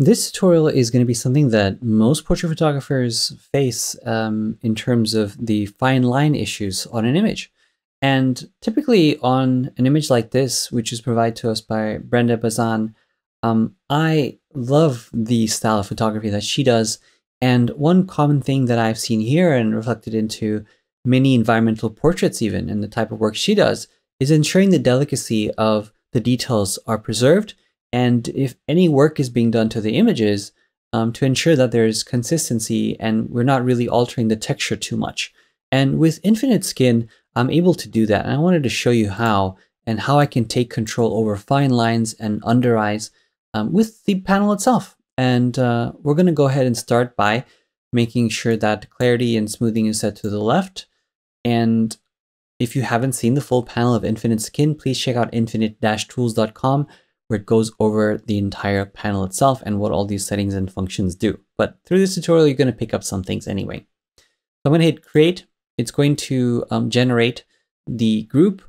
This tutorial is going to be something that most portrait photographers face um, in terms of the fine line issues on an image. And typically on an image like this, which is provided to us by Brenda Bazan, um, I love the style of photography that she does. And one common thing that I've seen here and reflected into many environmental portraits even and the type of work she does is ensuring the delicacy of the details are preserved and if any work is being done to the images, um, to ensure that there's consistency and we're not really altering the texture too much. And with Infinite Skin, I'm able to do that. And I wanted to show you how and how I can take control over fine lines and under eyes um, with the panel itself. And uh, we're going to go ahead and start by making sure that clarity and smoothing is set to the left. And if you haven't seen the full panel of Infinite Skin, please check out infinite-tools.com where it goes over the entire panel itself and what all these settings and functions do. But through this tutorial, you're going to pick up some things anyway. So I'm going to hit create. It's going to um, generate the group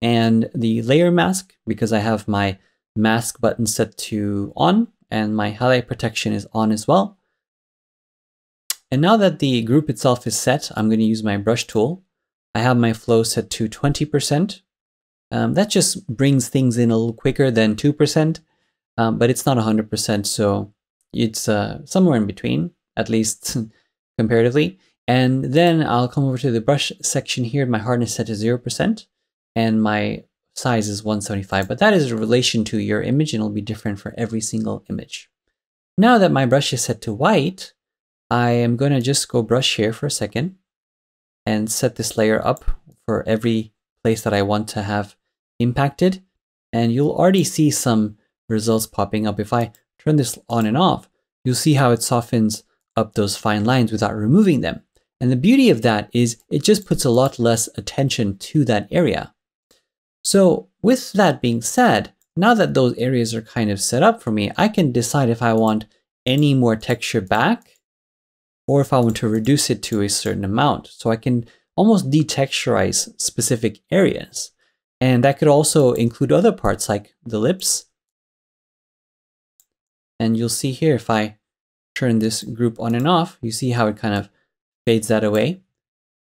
and the layer mask because I have my mask button set to on and my highlight protection is on as well. And now that the group itself is set, I'm going to use my brush tool. I have my flow set to 20% um, that just brings things in a little quicker than 2%, um, but it's not 100%, so it's uh, somewhere in between, at least comparatively. And then I'll come over to the brush section here, my hardness set to 0%, and my size is 175, but that is a relation to your image and it'll be different for every single image. Now that my brush is set to white, I am going to just go brush here for a second and set this layer up for every place that I want to have impacted. And you'll already see some results popping up. If I turn this on and off, you'll see how it softens up those fine lines without removing them. And the beauty of that is it just puts a lot less attention to that area. So with that being said, now that those areas are kind of set up for me, I can decide if I want any more texture back or if I want to reduce it to a certain amount. So I can almost detexturize specific areas. And that could also include other parts like the lips. And you'll see here, if I turn this group on and off, you see how it kind of fades that away.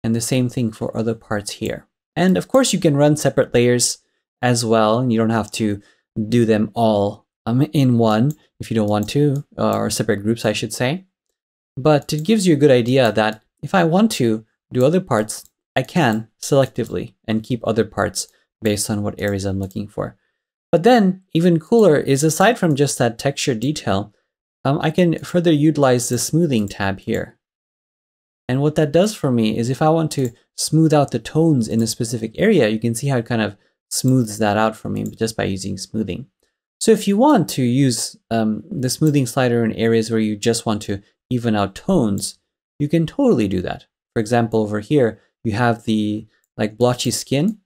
And the same thing for other parts here. And of course, you can run separate layers as well, and you don't have to do them all um, in one if you don't want to, or separate groups, I should say. But it gives you a good idea that if I want to, do other parts, I can selectively and keep other parts based on what areas I'm looking for. But then even cooler is aside from just that texture detail, um, I can further utilize the smoothing tab here. And what that does for me is if I want to smooth out the tones in a specific area, you can see how it kind of smooths that out for me just by using smoothing. So if you want to use um, the smoothing slider in areas where you just want to even out tones, you can totally do that. For example, over here, you have the like blotchy skin.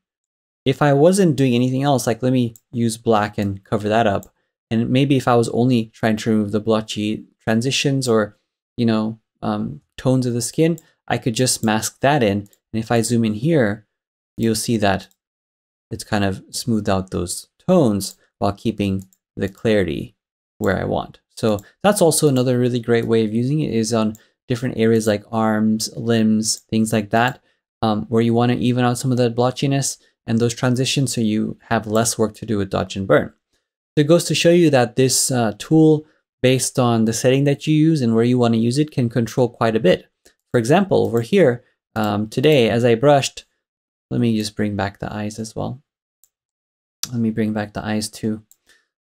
If I wasn't doing anything else, like let me use black and cover that up. And maybe if I was only trying to remove the blotchy transitions or, you know, um, tones of the skin, I could just mask that in. And if I zoom in here, you'll see that it's kind of smoothed out those tones while keeping the clarity where I want. So that's also another really great way of using it is on different areas like arms, limbs, things like that, um, where you want to even out some of that blotchiness and those transitions so you have less work to do with dodge and burn. So it goes to show you that this uh, tool, based on the setting that you use and where you want to use it, can control quite a bit. For example, over here, um, today, as I brushed, let me just bring back the eyes as well. Let me bring back the eyes too.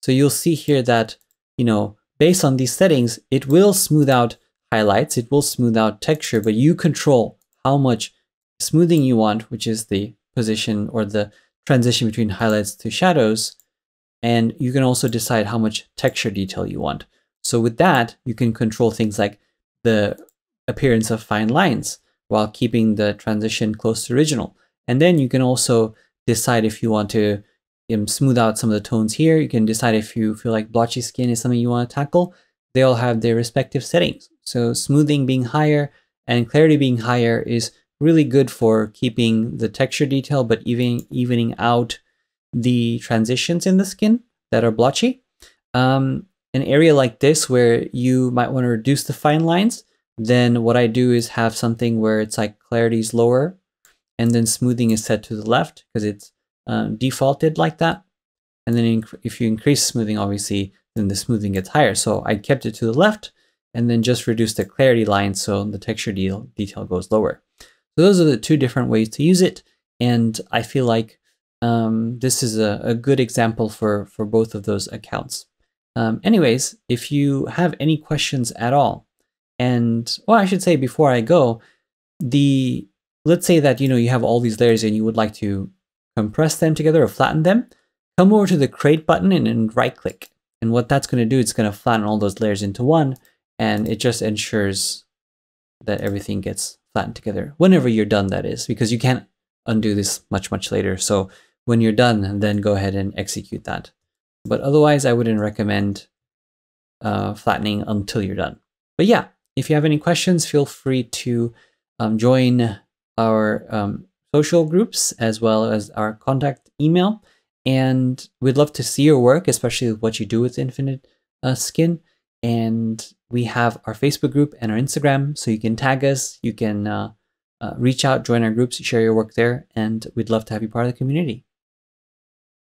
So you'll see here that, you know, based on these settings, it will smooth out highlights, it will smooth out texture, but you control how much smoothing you want, which is the position or the transition between highlights to shadows. And you can also decide how much texture detail you want. So with that, you can control things like the appearance of fine lines while keeping the transition close to original. And then you can also decide if you want to um, smooth out some of the tones here. You can decide if you feel like blotchy skin is something you want to tackle. They all have their respective settings. So smoothing being higher and clarity being higher is really good for keeping the texture detail, but even evening out the transitions in the skin that are blotchy. Um, an area like this where you might want to reduce the fine lines, then what I do is have something where it's like clarity is lower and then smoothing is set to the left because it's um, defaulted like that. And then if you increase smoothing, obviously, then the smoothing gets higher. So I kept it to the left and then just reduced the clarity line so the texture de detail goes lower. So those are the two different ways to use it. And I feel like um, this is a, a, good example for, for both of those accounts. Um, anyways, if you have any questions at all, and well, I should say before I go, the let's say that you know you have all these layers and you would like to compress them together or flatten them, come over to the create button and, and right click. And what that's going to do, it's going to flatten all those layers into one, and it just ensures that everything gets flattened together whenever you're done, that is, because you can't undo this much, much later. So when you're done, then go ahead and execute that. But otherwise, I wouldn't recommend uh, flattening until you're done. But yeah, if you have any questions, feel free to um, join our um, social groups as well as our contact email. And we'd love to see your work, especially what you do with Infinite uh, Skin. And we have our Facebook group and our Instagram, so you can tag us, you can uh, uh, reach out, join our groups, share your work there, and we'd love to have you part of the community.